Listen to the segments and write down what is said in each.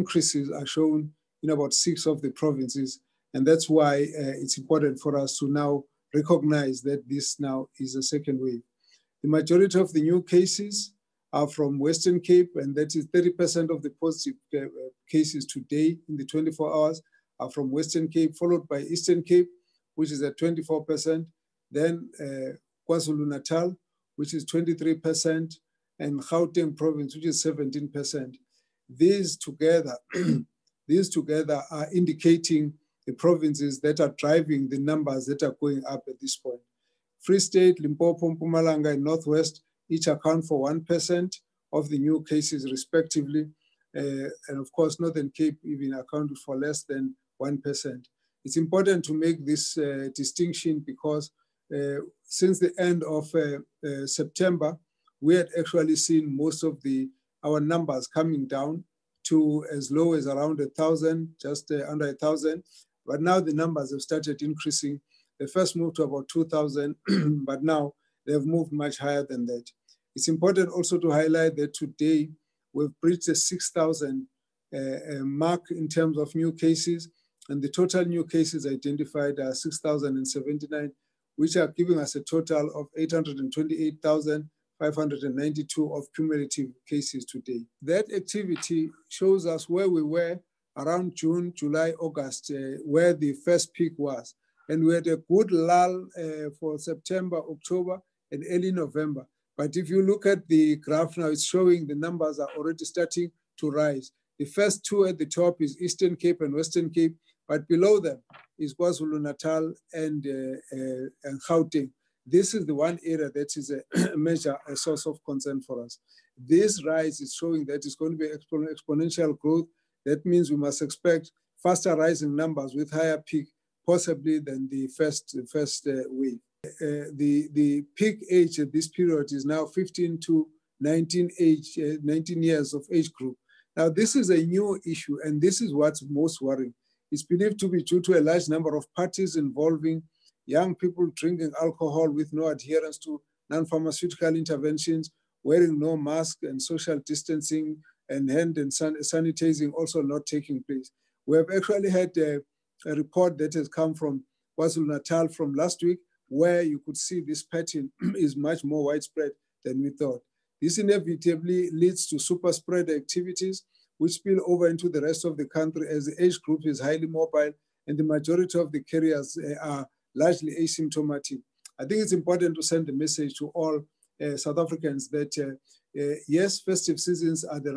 increases are shown in about six of the provinces. And that's why uh, it's important for us to now recognize that this now is a second wave. The majority of the new cases are from Western Cape, and that is 30% of the positive uh, cases today in the 24 hours are from Western Cape, followed by Eastern Cape, which is at 24%, then uh, KwaZulu-Natal, which is 23%, and Gauteng province, which is 17%. These together, these together are indicating the provinces that are driving the numbers that are going up at this point. Free State, Limpopo, Mpumalanga, and Northwest each account for 1% of the new cases respectively. Uh, and of course, Northern Cape even accounted for less than 1%. It's important to make this uh, distinction because uh, since the end of uh, uh, September, we had actually seen most of the our numbers coming down to as low as around a thousand, just uh, under a thousand. But now the numbers have started increasing. They first moved to about 2,000, but now they've moved much higher than that. It's important also to highlight that today we've breached the 6,000 uh, uh, mark in terms of new cases, and the total new cases identified are 6,079, which are giving us a total of 828,592 of cumulative cases today. That activity shows us where we were around June, July, August, uh, where the first peak was. And we had a good lull uh, for September, October, and early November. But if you look at the graph now, it's showing the numbers are already starting to rise. The first two at the top is Eastern Cape and Western Cape, but below them is KwaZulu-Natal and, uh, uh, and Gauteng. This is the one area that is a major a source of concern for us. This rise is showing that it's going to be exponential growth. That means we must expect faster rising numbers with higher peak, possibly than the first, first uh, wave. Uh, the, the peak age at this period is now 15 to 19, age, uh, 19 years of age group. Now, this is a new issue, and this is what's most worrying. It's believed to be due to a large number of parties involving young people drinking alcohol with no adherence to non-pharmaceutical interventions, wearing no mask and social distancing and hand and san sanitizing also not taking place. We have actually had a, a report that has come from KwaZulu-Natal from last week where you could see this pattern is much more widespread than we thought. This inevitably leads to super spread activities which spill over into the rest of the country as the age group is highly mobile and the majority of the carriers uh, are largely asymptomatic. I think it's important to send a message to all uh, South Africans that uh, uh yes, festive seasons are the,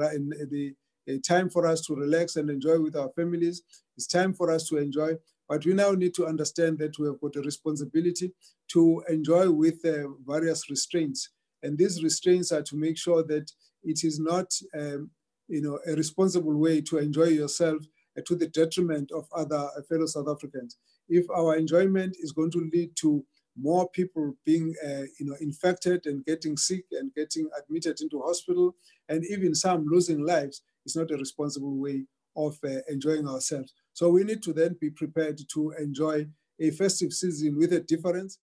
the uh, time for us to relax and enjoy with our families. It's time for us to enjoy, but we now need to understand that we have got a responsibility to enjoy with uh, various restraints. And these restraints are to make sure that it is not um, you know, a responsible way to enjoy yourself uh, to the detriment of other fellow South Africans. If our enjoyment is going to lead to more people being uh, you know, infected and getting sick and getting admitted into hospital, and even some losing lives, it's not a responsible way of uh, enjoying ourselves. So we need to then be prepared to enjoy a festive season with a difference